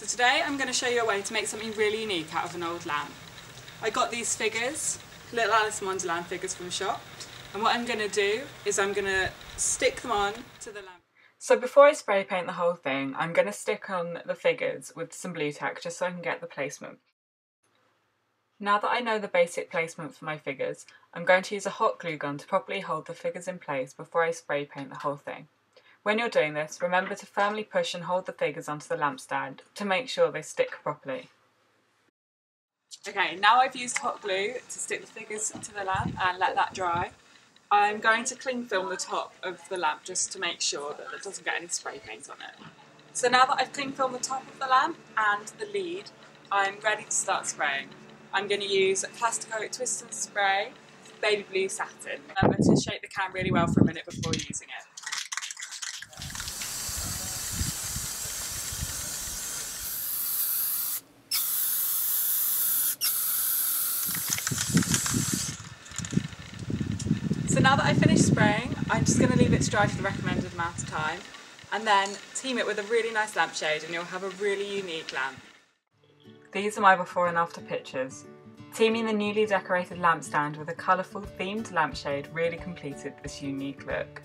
So today I'm going to show you a way to make something really unique out of an old lamp. I got these figures, little Alice in Wonderland figures from the shop, and what I'm going to do is I'm going to stick them on to the lamp. So before I spray paint the whole thing, I'm going to stick on the figures with some Blu Tack just so I can get the placement. Now that I know the basic placement for my figures, I'm going to use a hot glue gun to properly hold the figures in place before I spray paint the whole thing. When you're doing this, remember to firmly push and hold the figures onto the lamp stand to make sure they stick properly. Okay, now I've used hot glue to stick the figures to the lamp and let that dry. I'm going to cling film the top of the lamp just to make sure that it doesn't get any spray paint on it. So now that I've cling filmed the top of the lamp and the lead, I'm ready to start spraying. I'm going to use PlastiKote Twist and Spray Baby Blue Satin. Remember to shake the can really well for a minute before using it. Now that I've finished spraying, I'm just going to leave it to dry for the recommended amount of time and then team it with a really nice lampshade and you'll have a really unique lamp. These are my before and after pictures. Teaming the newly decorated lamp stand with a colourful themed lampshade really completed this unique look.